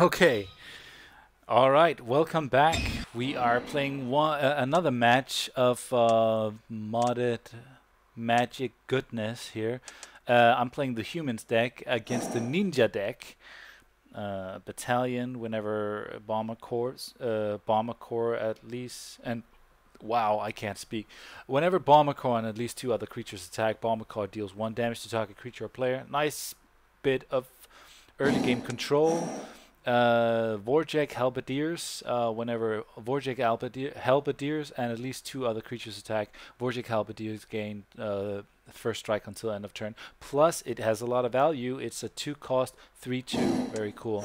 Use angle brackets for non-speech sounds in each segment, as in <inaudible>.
<laughs> Okay. All right, welcome back. We are playing one uh, another match of uh, modded magic goodness here. Uh, I'm playing the humans deck against the ninja deck. Uh, battalion, whenever bomber corps, uh, bomber corps at least, and wow, I can't speak. Whenever bomber corps and at least two other creatures attack, bomber corps deals one damage to target creature or player. Nice bit of early game control uh, Wojek Halberdiers, uh, whenever Wojek Halberdiers and at least two other creatures attack, Wojek Halberdiers gain uh, first strike until end of turn. Plus, it has a lot of value. It's a two cost, 3 2. Very cool.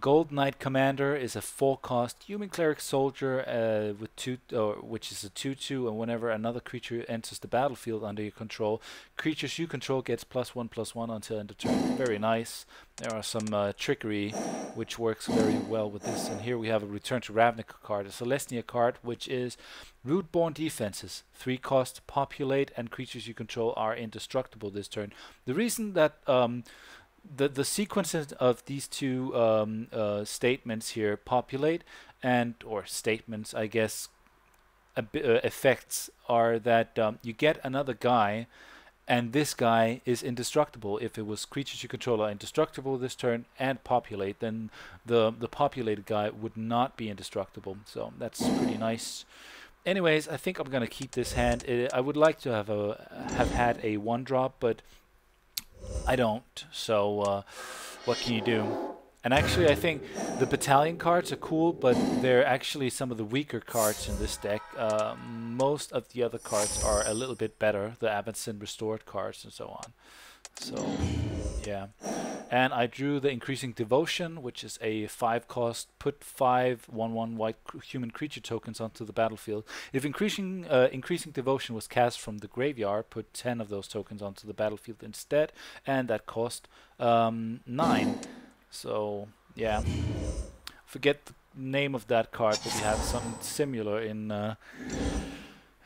Goldnight Commander is a four-cost human cleric soldier uh, with two, uh, which is a two-two, and whenever another creature enters the battlefield under your control, creatures you control gets plus one plus one until end of turn. Very nice. There are some uh, trickery, which works very well with this. And here we have a Return to Ravnica card, a Selesnya card, which is Rootborn defenses. Three cost, populate, and creatures you control are indestructible this turn. The reason that um, the the sequences of these two um, uh, statements here populate and or statements I guess uh, effects are that um, you get another guy and this guy is indestructible. If it was creatures you control are indestructible this turn and populate then the the populated guy would not be indestructible. So that's pretty nice. Anyways I think I'm gonna keep this hand. I would like to have a have had a one drop but I don't. So uh, what can you do? And actually, I think the battalion cards are cool, but they're actually some of the weaker cards in this deck. Uh, most of the other cards are a little bit better, the Avacyn Restored cards and so on. So, yeah. And I drew the Increasing Devotion, which is a 5 cost, put 5 1 1 white human creature tokens onto the battlefield. If increasing, uh, increasing Devotion was cast from the graveyard, put 10 of those tokens onto the battlefield instead, and that cost um, 9. So, yeah. Forget the name of that card, but we have something similar in. Uh,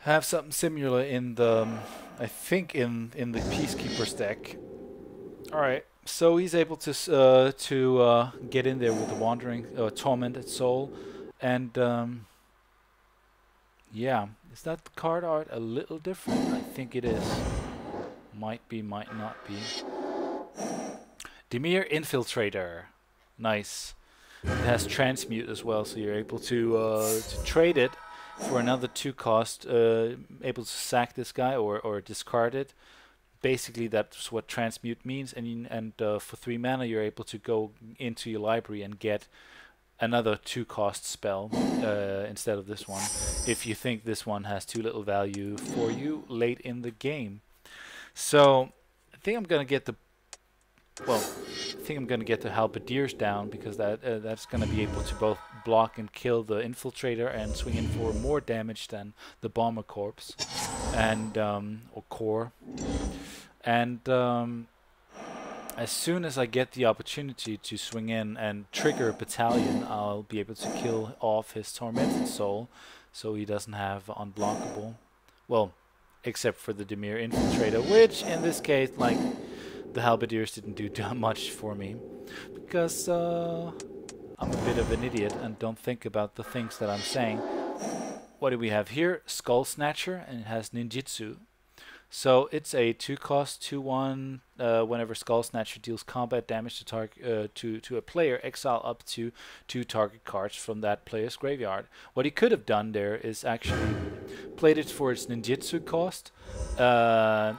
have something similar in the. Um, I think in in the Peacekeeper's deck. All right, so he's able to uh, to uh, get in there with the Wandering uh, Tormented Soul, and um, yeah, is that card art a little different? I think it is. Might be, might not be. Dimir Infiltrator, nice. It has transmute as well, so you're able to uh, to trade it for another two cost, uh, able to sack this guy or, or discard it. Basically, that's what transmute means. And and uh, for three mana, you're able to go into your library and get another two cost spell uh, instead of this one. If you think this one has too little value for you late in the game. So I think I'm gonna get the well, I think I'm going to get the Halberdiers down because that uh, that's going to be able to both block and kill the Infiltrator and swing in for more damage than the Bomber corpse and um, or Core. And um, as soon as I get the opportunity to swing in and trigger a battalion, I'll be able to kill off his Tormented Soul, so he doesn't have unblockable. Well, except for the Dimir Infiltrator, which in this case, like the halberdiers didn't do <laughs> much for me because uh, I'm a bit of an idiot and don't think about the things that I'm saying. What do we have here? Skullsnatcher and it has ninjutsu. So it's a two cost, two one. Uh, whenever Skullsnatcher deals combat damage to target uh, to to a player, exile up to two target cards from that player's graveyard. What he could have done there is actually played it for its ninjutsu cost, uh,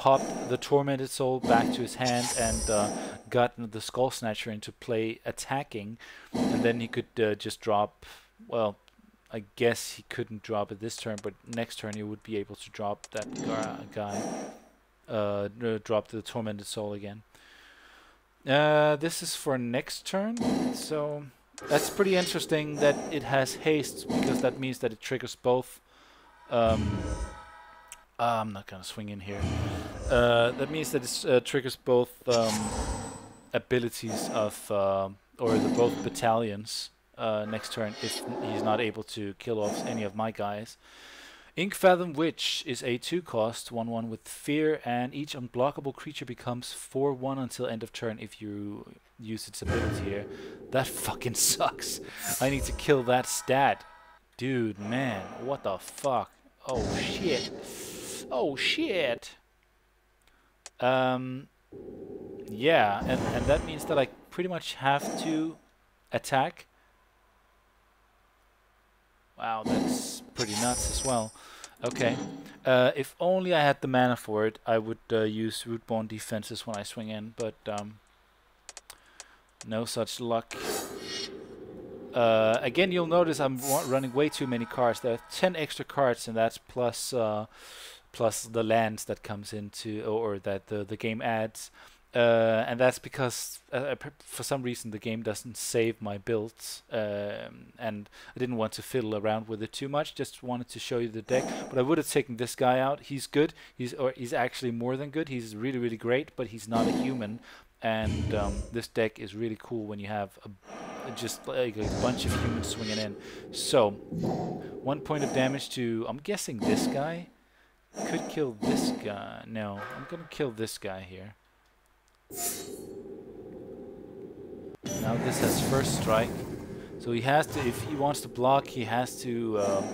popped the Tormented Soul back to his hand and uh, got the Skullsnatcher into play attacking, and then he could uh, just drop, well, I guess he couldn't drop it this turn, but next turn he would be able to drop that guy, uh, drop the Tormented Soul again. Uh, this is for next turn, so that's pretty interesting that it has haste, because that means that it triggers both um, uh, I'm not gonna swing in here. Uh, that means that it uh, triggers both um, abilities of, uh, or the both battalions uh, next turn if he's not able to kill off any of my guys. Inkfathom Witch is a 2 cost, 1 1 with fear, and each unblockable creature becomes 4 1 until end of turn if you use its ability here. That fucking <laughs> sucks. I need to kill that stat. Dude, man, what the fuck? Oh shit. Oh shit. Um, yeah, and, and that means that I pretty much have to attack. Wow, that's pretty nuts as well. Okay. Uh, if only I had the mana for it, I would uh, use Rootborn defenses when I swing in, but um, no such luck. Uh, again, you'll notice I'm running way too many cards. There are 10 extra cards, and that's plus uh, plus the lands that comes into, or, that the, the game adds. Uh, and that's because uh, for some reason the game doesn't save my builds um, and I didn't want to fiddle around with it too much just wanted to show you the deck. But I would have taken this guy out. He's good. He's or he's actually more than good. He's really really great but he's not a human. And um, this deck is really cool when you have a, just like a bunch of humans swinging in. So one point of damage to I'm guessing this guy could kill this guy no I'm gonna kill this guy here now this has first strike. So he has to, if he wants to block, he has to um,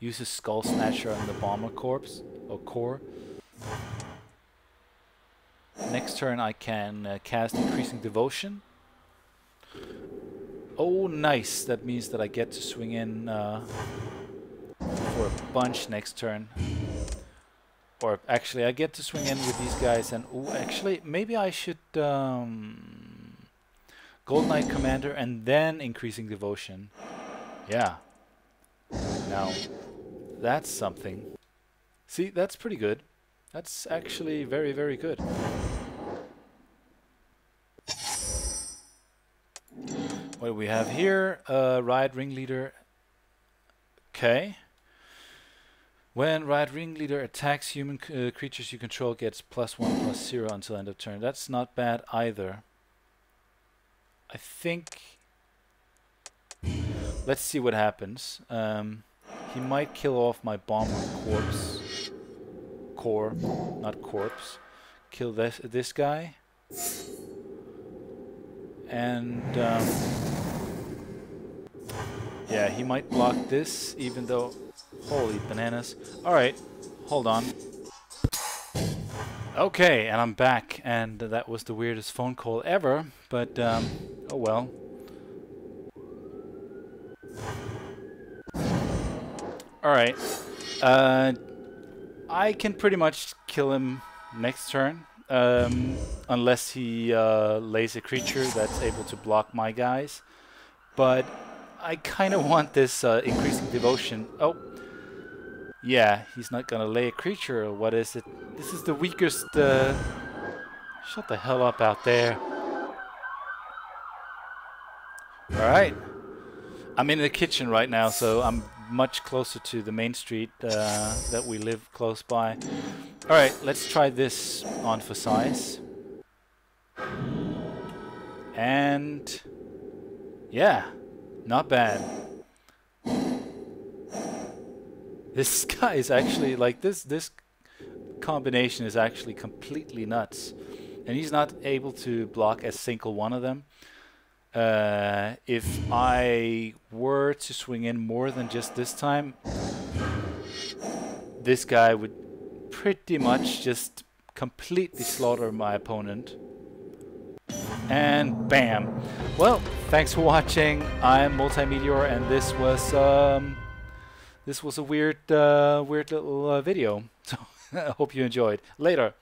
use his Skullsnatcher on the Bomber Corpse, or Core. Next turn I can uh, cast Increasing Devotion. Oh, nice. That means that I get to swing in uh, for a bunch next turn. Or actually, I get to swing in with these guys and... Oh, actually, maybe I should... Um, Goldnight Commander and then Increasing Devotion. Yeah. Now, that's something. See, that's pretty good. That's actually very, very good. What do we have here? Uh, Riot Ringleader. Okay. When Riot Ringleader attacks human uh, creatures you control gets plus one plus zero until end of turn. That's not bad either. I think... Let's see what happens. Um, he might kill off my bomber corpse. Core, not corpse. Kill this, this guy. And... Um, yeah, he might block this, even though Holy bananas. Alright, hold on. Okay, and I'm back, and that was the weirdest phone call ever, but um, oh well. Alright, uh, I can pretty much kill him next turn, um, unless he uh, lays a creature that's able to block my guys, but I kind of want this uh, increasing devotion. Oh, yeah, he's not gonna lay a creature, or what is it? This is the weakest, uh... Shut the hell up out there. Alright. I'm in the kitchen right now, so I'm much closer to the main street uh, that we live close by. Alright, let's try this on for size. And... Yeah, not bad. This <laughs> guy is actually like this this combination is actually completely nuts. And he's not able to block a single one of them. Uh, if I were to swing in more than just this time, this guy would pretty much just completely slaughter my opponent. And bam. Well, thanks for watching. I'm Multeyemeteor and this was um, this was a weird, uh, weird little uh, video. <laughs> So I hope you enjoyed. Later.